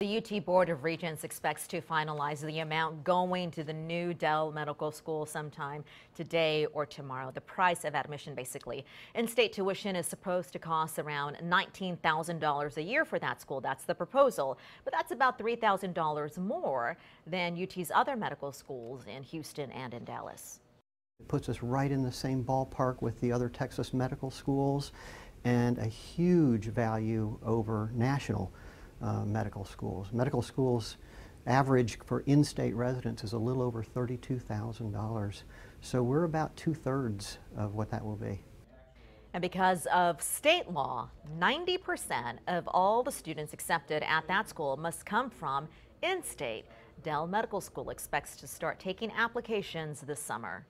The UT Board of Regents expects to finalize the amount going to the new Dell Medical School sometime today or tomorrow. The price of admission, basically. In-state tuition is supposed to cost around $19,000 a year for that school. That's the proposal. But that's about $3,000 more than UT's other medical schools in Houston and in Dallas. It puts us right in the same ballpark with the other Texas medical schools and a huge value over national uh, medical schools. Medical schools average for in-state residents is a little over $32,000. So we're about two-thirds of what that will be. And because of state law, 90% of all the students accepted at that school must come from in-state. Dell Medical School expects to start taking applications this summer.